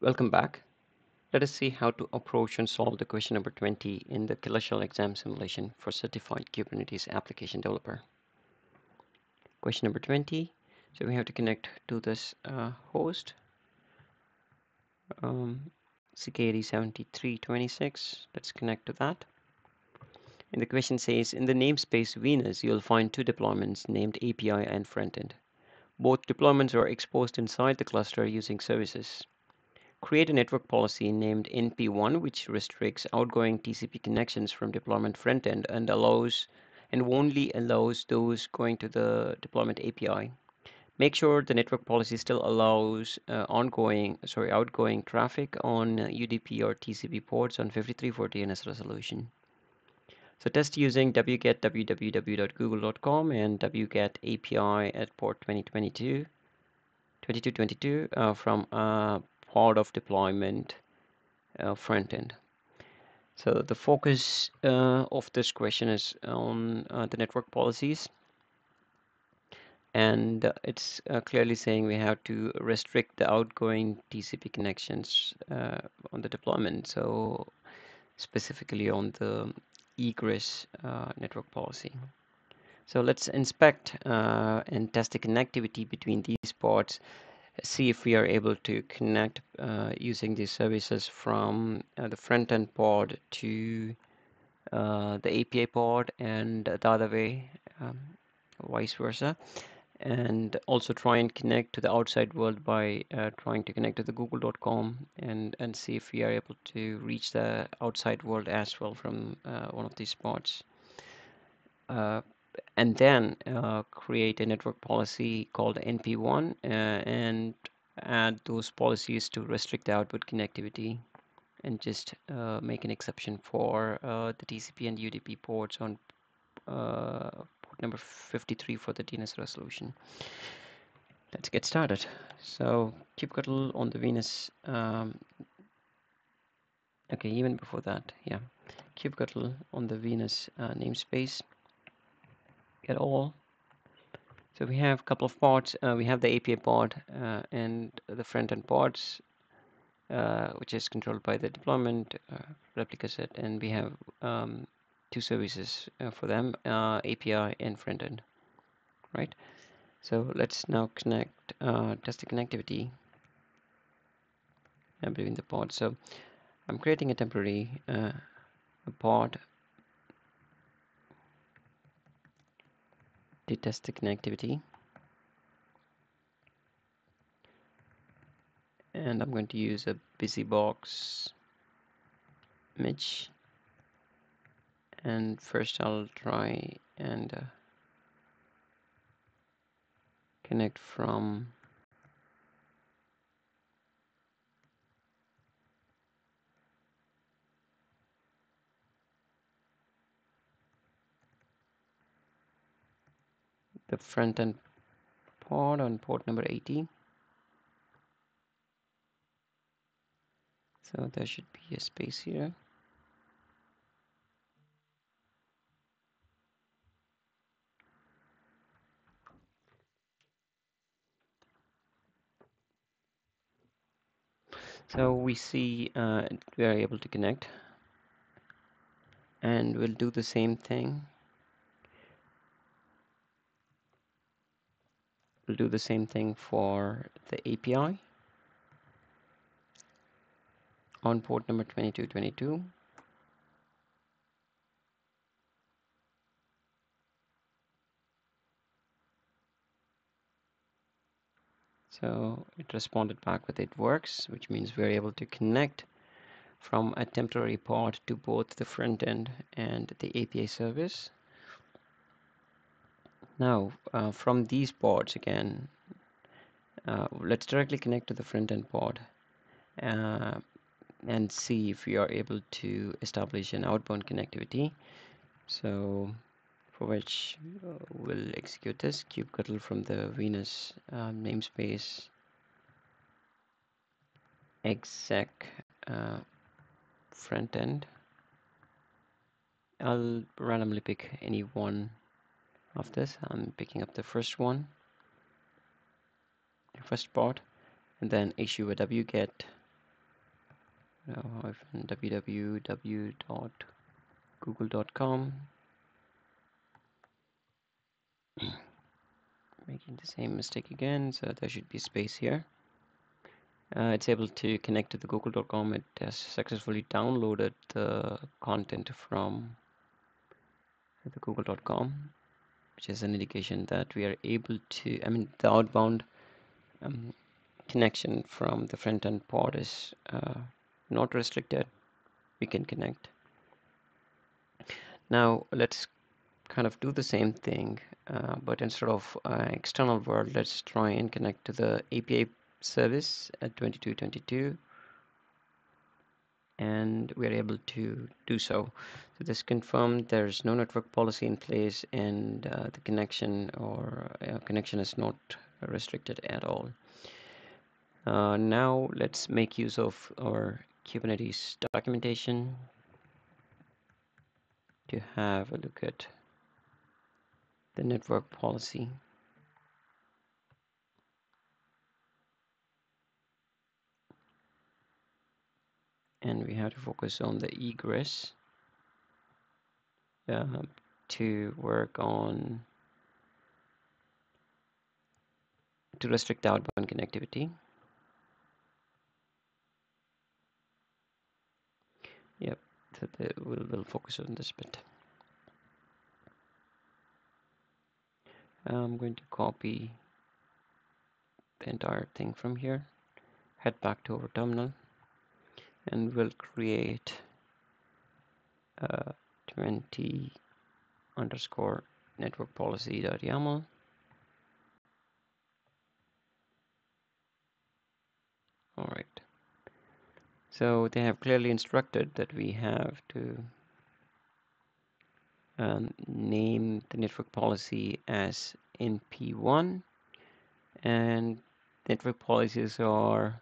Welcome back. Let us see how to approach and solve the question number 20 in the Killer Shell exam simulation for certified Kubernetes application developer. Question number 20. So we have to connect to this uh, host, um, CKD7326. Let's connect to that. And the question says, in the namespace Venus, you'll find two deployments named API and frontend. Both deployments are exposed inside the cluster using services create a network policy named NP1 which restricts outgoing TCP connections from deployment frontend and allows and only allows those going to the deployment API. Make sure the network policy still allows uh, ongoing, sorry, outgoing traffic on UDP or TCP ports on 5340 DNS resolution. So test using wget www.google.com and wget API at port 2022 2222 uh, from uh, part of deployment uh, front end. So the focus uh, of this question is on uh, the network policies. And uh, it's uh, clearly saying we have to restrict the outgoing TCP connections uh, on the deployment. So specifically on the egress network policy. So let's inspect and test the connectivity between these ports see if we are able to connect uh, using these services from uh, the front-end pod to uh, the API pod and the other way, um, vice versa. And also try and connect to the outside world by uh, trying to connect to the google.com and, and see if we are able to reach the outside world as well from uh, one of these pods. And then uh, create a network policy called NP1 uh, and add those policies to restrict the output connectivity and just uh, make an exception for uh, the TCP and UDP ports on uh, port number 53 for the DNS resolution. Let's get started. So kubectl on the Venus. Um, okay, even before that, yeah, kubectl on the Venus uh, namespace at all. So we have a couple of pods. Uh, we have the API pod uh, and the front-end pods, uh, which is controlled by the deployment uh, replica set, and we have um, two services uh, for them, uh, API and front-end, right? So let's now connect, test the connectivity between the pods. So I'm creating a temporary pod to test the connectivity. And I'm going to use a BusyBox image. And first I'll try and uh, connect from front end pod on port number 80 so there should be a space here. So we see uh, we are able to connect. And we'll do the same thing We'll do the same thing for the API on port number 2222. So it responded back with it works, which means we're able to connect from a temporary port to both the front end and the API service. Now, uh, from these pods again, uh, let's directly connect to the front-end pod uh, and see if we are able to establish an outbound connectivity. So, for which uh, we'll execute this kubectl from the Venus um, namespace exec uh, front end. I'll randomly pick any one of this. I'm picking up the first one the first part and then issue a wget uh, www.google.com making the same mistake again so there should be space here. Uh, it's able to connect to the google.com it has successfully downloaded the content from the google.com which is an indication that we are able to I mean the outbound um, connection from the front end port is uh, not restricted. We can connect. Now let's kind of do the same thing uh, but instead of uh, external world let's try and connect to the API service at 2222 and we are able to do so so this confirmed there's no network policy in place and uh, the connection or uh, connection is not restricted at all uh, now let's make use of our Kubernetes documentation to have a look at the network policy. And we have to focus on the egress uh, to work on to restrict outbound connectivity. Yep, so the, we'll, we'll focus on this bit. I'm going to copy the entire thing from here, head back to our terminal, and we'll create a 20 underscore network policy.yaml. All right. So they have clearly instructed that we have to um, name the network policy as NP1 and network policies are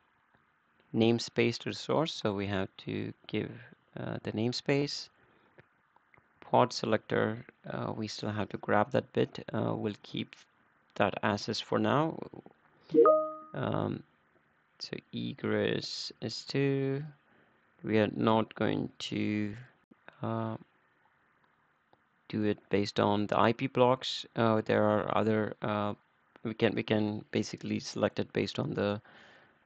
namespace to the source so we have to give uh, the namespace. Pod selector uh, we still have to grab that bit. Uh, we'll keep that as is for now. Um, so egress is 2 we are not going to uh, do it based on the IP blocks. Uh, there are other uh, we can we can basically select it based on the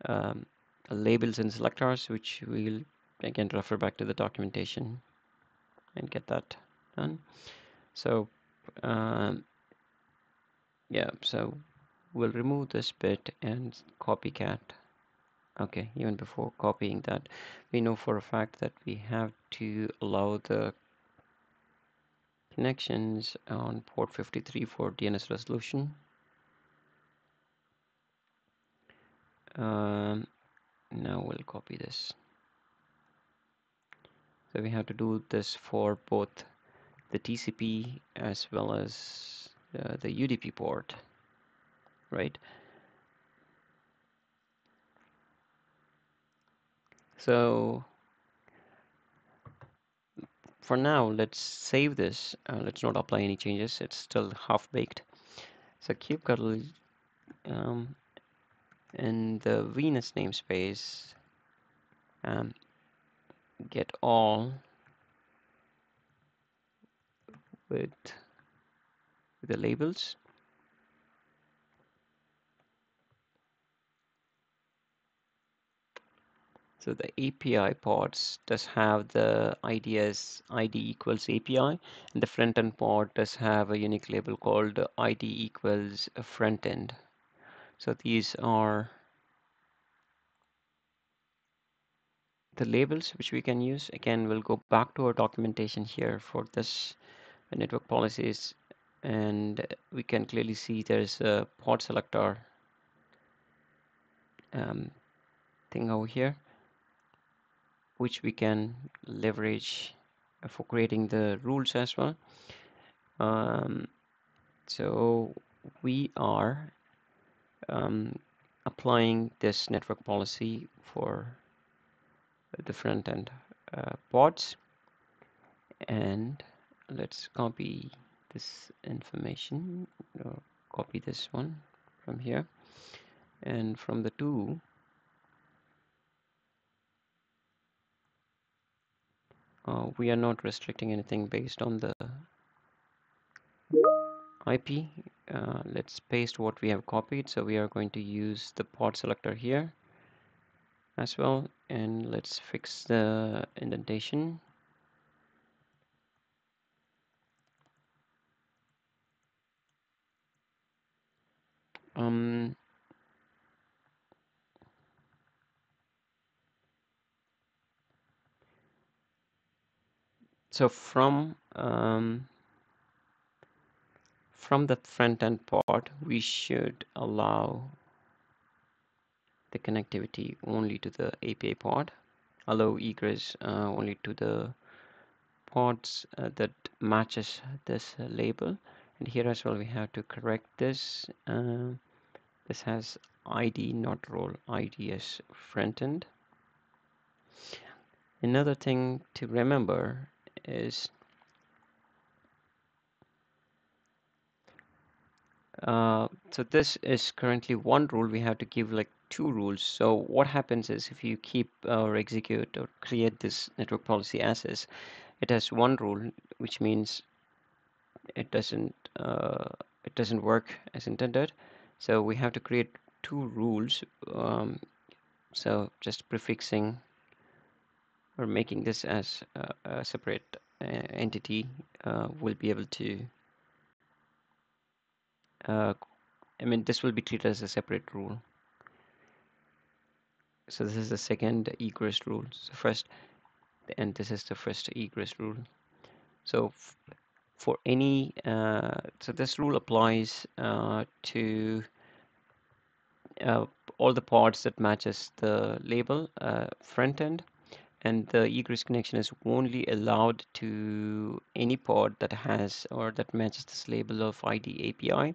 um, labels and selectors, which we'll again refer back to the documentation and get that done. So um, yeah, so we'll remove this bit and copycat. Okay, even before copying that, we know for a fact that we have to allow the connections on port 53 for DNS resolution. Um, now we'll copy this. So we have to do this for both the TCP as well as uh, the UDP port, right? So for now, let's save this. Uh, let's not apply any changes. It's still half baked. So kubectl um, in the Venus namespace, um, get all with the labels So the API pods does have the ID as ID equals API and the front end pod does have a unique label called ID equals front end. So these are the labels which we can use. Again, we'll go back to our documentation here for this network policies and we can clearly see there's a pod selector um, thing over here which we can leverage for creating the rules as well um, so we are um, applying this network policy for the front end uh, pods and let's copy this information or copy this one from here and from the two uh, we are not restricting anything based on the IP. Uh, let's paste what we have copied. So we are going to use the pod selector here as well. And let's fix the indentation. Um, so from um, from the front end port, we should allow the connectivity only to the API port, allow egress uh, only to the ports uh, that matches this uh, label. And here as well, we have to correct this. Uh, this has ID, not role, ID as front end. Another thing to remember is Uh, so this is currently one rule. We have to give like two rules. So what happens is if you keep or execute or create this network policy as is, it has one rule, which means it doesn't uh, it doesn't work as intended. So we have to create two rules. Um, so just prefixing or making this as a, a separate uh, entity uh, will be able to uh, I mean, this will be treated as a separate rule. So this is the second egress rule. So first, and this is the first egress rule. So for any, uh, so this rule applies uh, to uh, all the pods that matches the label uh, front end and the egress connection is only allowed to any pod that has or that matches this label of ID API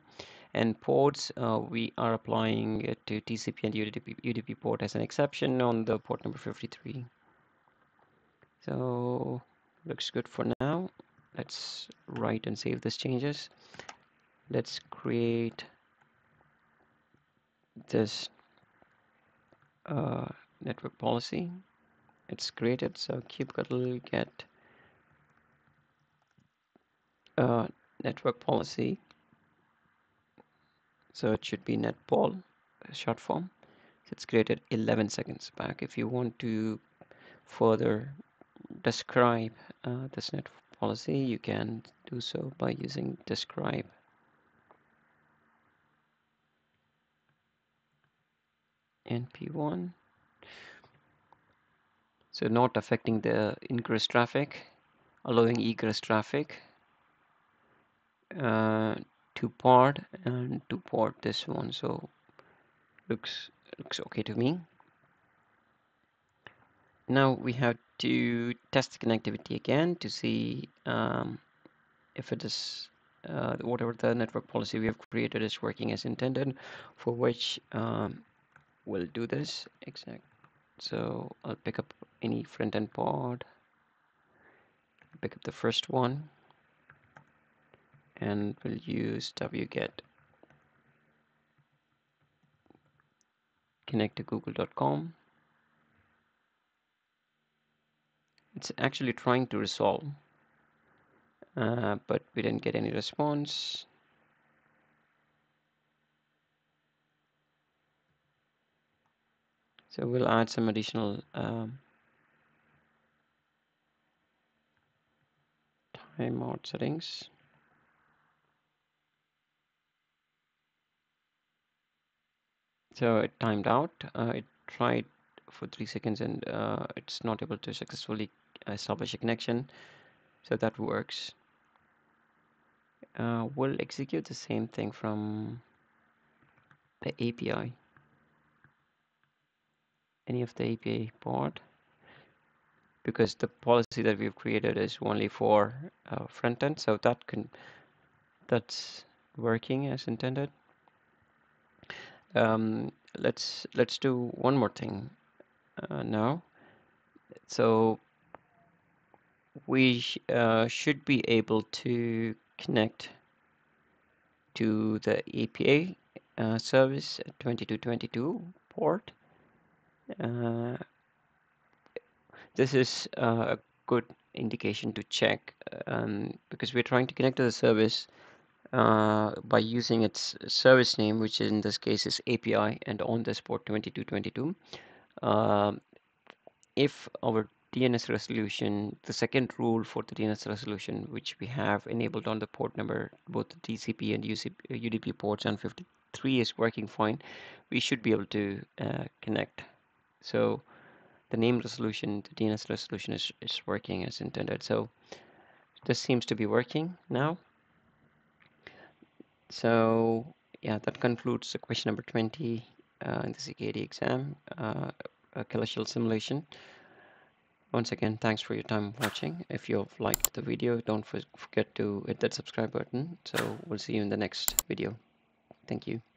and ports uh, we are applying it to TCP and UDP, UDP port as an exception on the port number 53 so looks good for now. Let's write and save these changes. Let's create this uh, network policy it's created so kubectl get uh, network policy. So it should be netpol short form. It's created 11 seconds back. If you want to further describe uh, this net policy you can do so by using describe. Np1 so not affecting the ingress traffic, allowing egress traffic uh, to port and to port this one. So looks looks okay to me. Now we have to test connectivity again to see um, if it is uh, whatever the network policy we have created is working as intended, for which um, we'll do this exact so I'll pick up any front-end pod. Pick up the first one. And we'll use wget. Connect to google.com it's actually trying to resolve uh, but we didn't get any response So we'll add some additional um, timeout settings. So it timed out. Uh, it tried for three seconds and uh, it's not able to successfully establish a connection. So that works. Uh, we'll execute the same thing from the API any of the API port because the policy that we've created is only for uh, front end so that can that's working as intended. Um, let's let's do one more thing uh, now. So we uh, should be able to connect to the API uh, service 2222 port uh, this is uh, good indication to check um, because we're trying to connect to the service uh, by using its service name, which in this case is API, and on this port 2222. Um, if our DNS resolution, the second rule for the DNS resolution, which we have enabled on the port number, both TCP and UCP, UDP ports on 53 is working fine, we should be able to uh, connect. So the name resolution, the DNS resolution is, is working as intended. So this seems to be working now. So yeah, that concludes the question number 20 uh, in the CKAD exam, uh, a killer simulation. Once again, thanks for your time watching. If you've liked the video, don't forget to hit that subscribe button. So we'll see you in the next video. Thank you.